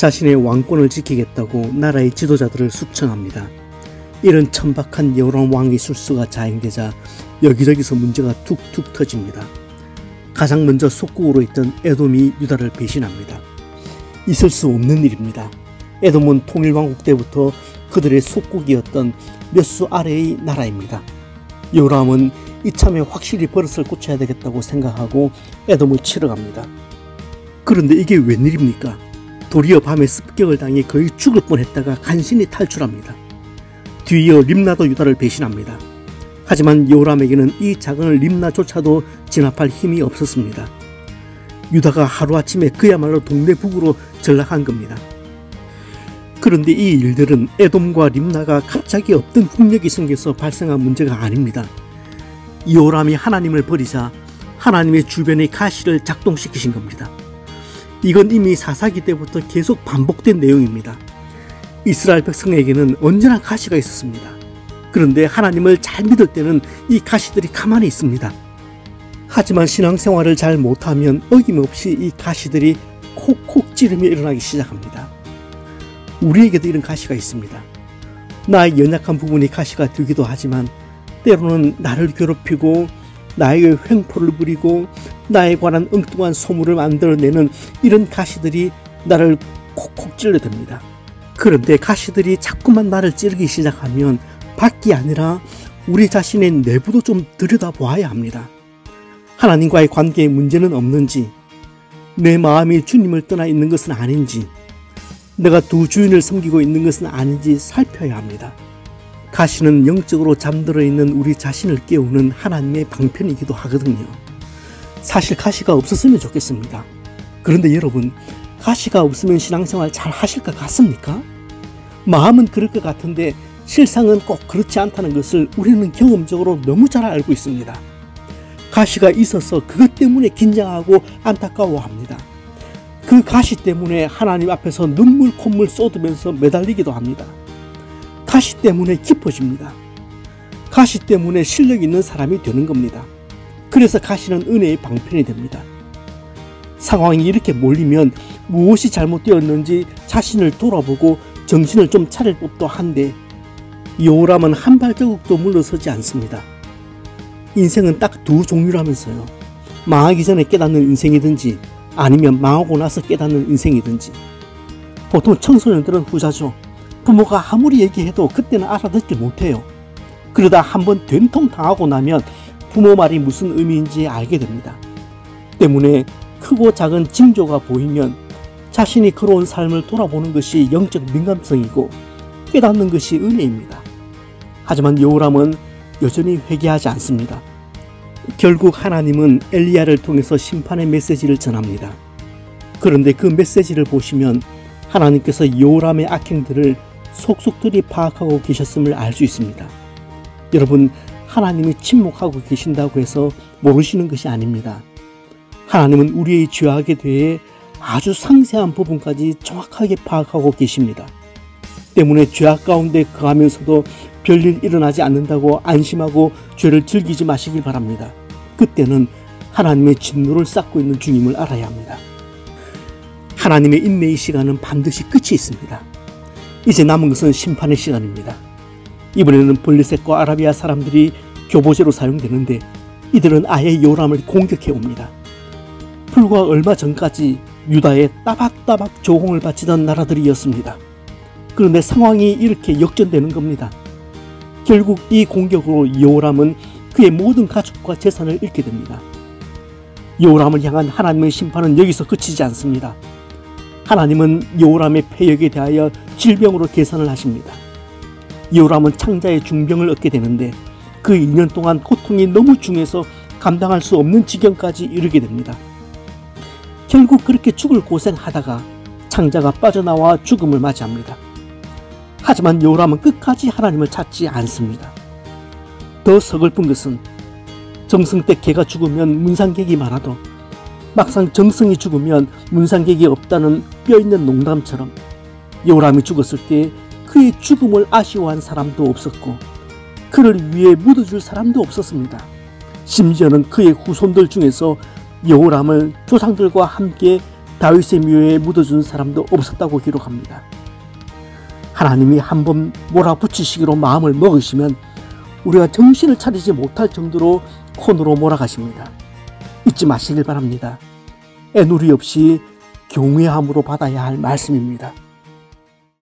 자신의 왕권을 지키겠다고 나라의 지도자들을 숙청합니다. 이런 천박한 여론 왕의 술수가 자행되자 여기저기서 문제가 툭툭 터집니다. 가장 먼저 속국으로 있던 에돔이 유다를 배신합니다. 있을 수 없는 일입니다. 에돔은 통일왕국 때부터 그들의 속국이었던 몇 수 아래의 나라입니다. 요람은 이참에 확실히 버릇을 고쳐야 되겠다고 생각하고 에돔을 치러 갑니다. 그런데 이게 웬일입니까? 도리어 밤에 습격을 당해 거의 죽을 뻔했다가 간신히 탈출합니다. 뒤이어 림나도 유다를 배신합니다. 하지만 요람에게는 이 작은 림나조차도 진압할 힘이 없었습니다. 유다가 하루아침에 그야말로 동네 북으로 전락한 겁니다. 그런데 이 일들은 에돔과 림나가 갑자기 없던 국력이 생겨서 발생한 문제가 아닙니다. 요람이 하나님을 버리자 하나님의 주변의 가시를 작동시키신 겁니다. 이건 이미 사사기 때부터 계속 반복된 내용입니다. 이스라엘 백성에게는 언제나 가시가 있었습니다. 그런데 하나님을 잘 믿을 때는 이 가시들이 가만히 있습니다. 하지만 신앙생활을 잘 못하면 어김없이 이 가시들이 콕콕 찌르며 일어나기 시작합니다. 우리에게도 이런 가시가 있습니다. 나의 연약한 부분이 가시가 되기도 하지만 때로는 나를 괴롭히고 나에게 횡포를 부리고 나에 관한 엉뚱한 소문을 만들어내는 이런 가시들이 나를 콕콕 찔러댑니다. 그런데 가시들이 자꾸만 나를 찌르기 시작하면 밖이 아니라 우리 자신의 내부도 좀 들여다보아야 합니다. 하나님과의 관계에 문제는 없는지, 내 마음이 주님을 떠나 있는 것은 아닌지, 내가 두 주인을 섬기고 있는 것은 아닌지 살펴야 합니다. 가시는 영적으로 잠들어 있는 우리 자신을 깨우는 하나님의 방편이기도 하거든요. 사실 가시가 없었으면 좋겠습니다. 그런데 여러분, 가시가 없으면 신앙생활 잘 하실 것 같습니까? 마음은 그럴 것 같은데 실상은 꼭 그렇지 않다는 것을 우리는 경험적으로 너무 잘 알고 있습니다. 가시가 있어서 그것 때문에 긴장하고 안타까워합니다. 그 가시 때문에 하나님 앞에서 눈물 콧물 쏟으면서 매달리기도 합니다. 가시 때문에 깊어집니다. 가시 때문에 실력 있는 사람이 되는 겁니다. 그래서 가시는 은혜의 방편이 됩니다. 상황이 이렇게 몰리면 무엇이 잘못되었는지 자신을 돌아보고 정신을 좀 차릴 법도 한데 요람은 한 발자국도 물러서지 않습니다. 인생은 딱 두 종류라면서요. 망하기 전에 깨닫는 인생이든지 아니면 망하고 나서 깨닫는 인생이든지 보통 청소년들은 후자죠. 부모가 아무리 얘기해도 그때는 알아듣지 못해요. 그러다 한번 된통 당하고 나면 부모 말이 무슨 의미인지 알게 됩니다. 때문에 크고 작은 징조가 보이면 자신이 걸어온 삶을 돌아보는 것이 영적 민감성이고 깨닫는 것이 은혜입니다. 하지만 여호람은 여전히 회개하지 않습니다. 결국 하나님은 엘리야를 통해서 심판의 메시지를 전합니다. 그런데 그 메시지를 보시면 하나님께서 여호람의 악행들을 속속들이 파악하고 계셨음을 알 수 있습니다. 여러분, 하나님이 침묵하고 계신다고 해서 모르시는 것이 아닙니다. 하나님은 우리의 죄악에 대해 아주 상세한 부분까지 정확하게 파악하고 계십니다. 때문에 죄악 가운데 거하면서도 별일 일어나지 않는다고 안심하고 죄를 즐기지 마시길 바랍니다. 그때는 하나님의 진노를 쌓고 있는 주님을 알아야 합니다. 하나님의 인내의 시간은 반드시 끝이 있습니다. 이제 남은 것은 심판의 시간입니다. 이번에는 블리셋과 아라비아 사람들이 교보제로 사용되는데 이들은 아예 요람을 공격해 옵니다. 불과 얼마 전까지 유다에 따박따박 조공을 바치던 나라들이었습니다. 그런데 상황이 이렇게 역전되는 겁니다. 결국 이 공격으로 요람은 그의 모든 가축과 재산을 잃게 됩니다. 요람을 향한 하나님의 심판은 여기서 그치지 않습니다. 하나님은 요람의 폐역에 대하여 질병으로 계산을 하십니다. 요람은 창자의 중병을 얻게 되는데 그 2년 동안 고통이 너무 중해서 감당할 수 없는 지경까지 이르게 됩니다. 결국 그렇게 죽을 고생하다가 창자가 빠져나와 죽음을 맞이합니다. 하지만 요람은 끝까지 하나님을 찾지 않습니다. 더 서글픈 것은 정승 때 개가 죽으면 문상객이 많아도 막상 정성이 죽으면 문상객이 없다는 뼈있는 농담처럼 여호람이 죽었을 때 그의 죽음을 아쉬워한 사람도 없었고 그를 위해 묻어줄 사람도 없었습니다. 심지어는 그의 후손들 중에서 여호람을 조상들과 함께 다윗의 묘에 묻어준 사람도 없었다고 기록합니다. 하나님이 한 번 몰아붙이시기로 마음을 먹으시면 우리가 정신을 차리지 못할 정도로 콘으로 몰아가십니다. 잊지 마시길 바랍니다. 애누리 없이 경외함으로 받아야 할 말씀입니다.